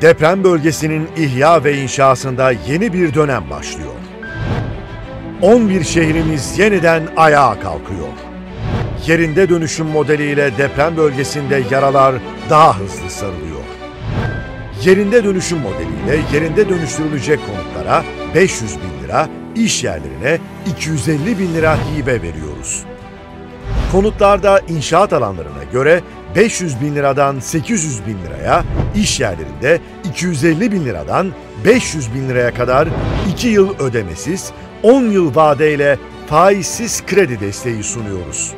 Deprem bölgesinin ihya ve inşasında yeni bir dönem başlıyor. 11 şehrimiz yeniden ayağa kalkıyor. Yerinde dönüşüm modeliyle deprem bölgesinde yaralar daha hızlı sarılıyor. Yerinde dönüşüm modeliyle yerinde dönüştürülecek konutlara 500 bin lira, iş yerlerine 250 bin lira hibe veriyoruz. Konutlarda inşaat alanlarına göre 500 bin liradan 800 bin liraya, iş yerlerinde 250 bin liradan 500 bin liraya kadar 2 yıl ödemesiz, 10 yıl vadeyle faizsiz kredi desteği sunuyoruz.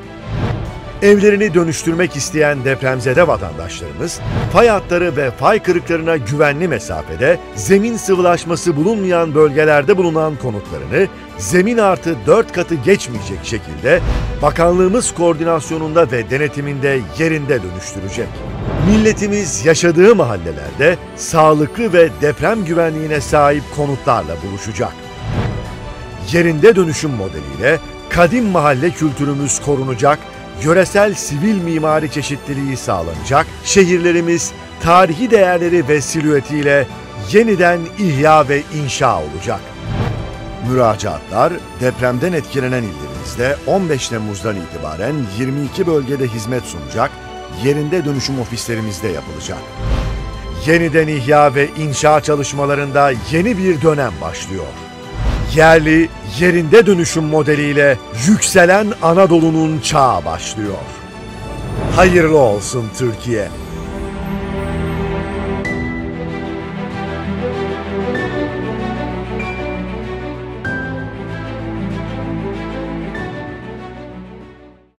Evlerini dönüştürmek isteyen depremzede vatandaşlarımız, fay hatları ve fay kırıklarına güvenli mesafede, zemin sıvılaşması bulunmayan bölgelerde bulunan konutlarını zemin artı 4 katı geçmeyecek şekilde bakanlığımız koordinasyonunda ve denetiminde yerinde dönüştürecek. Milletimiz yaşadığı mahallelerde sağlıklı ve deprem güvenliğine sahip konutlarla buluşacak yerinde dönüşüm modeliyle kadim mahalle kültürümüz korunacak, yöresel sivil mimari çeşitliliği sağlanacak, şehirlerimiz tarihi değerleri ve silüetiyle yeniden ihya ve inşa olacak. Müracaatlar depremden etkilenen illerimizde 15 Temmuz'dan itibaren 22 bölgede hizmet sunacak, yerinde dönüşüm ofislerimizde yapılacak. Yeniden ihya ve inşa çalışmalarında yeni bir dönem başlıyor. Yerli, yerinde dönüşüm modeliyle yükselen Anadolu'nun çağı başlıyor. Hayırlı olsun Türkiye.